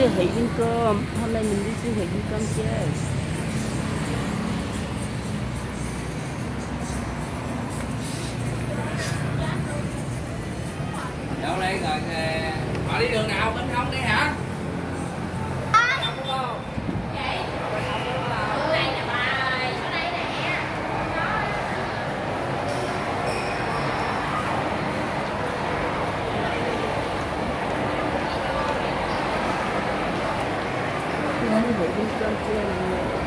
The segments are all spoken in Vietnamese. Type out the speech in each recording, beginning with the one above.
siêu thị Vincom hôm nay mình đi siêu thị Vincom chơi đâu đây rồi ờ, họ đi đường nào? Bên không đây hả siêu thị Vincom chơi mọi người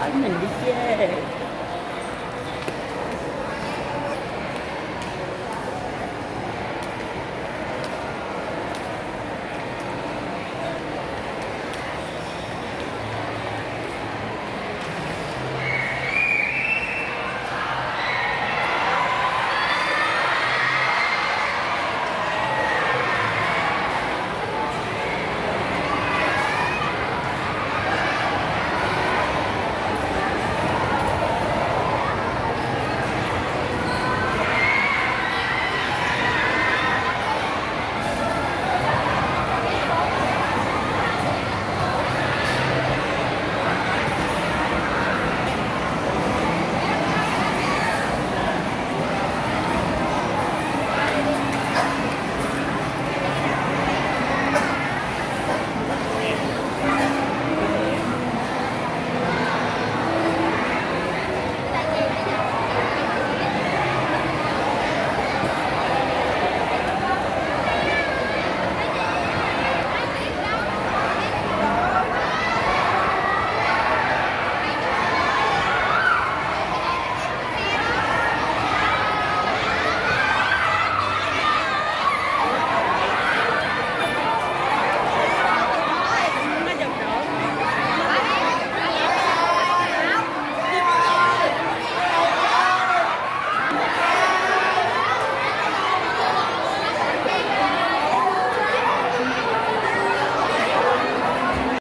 buổi tối mình đi chơi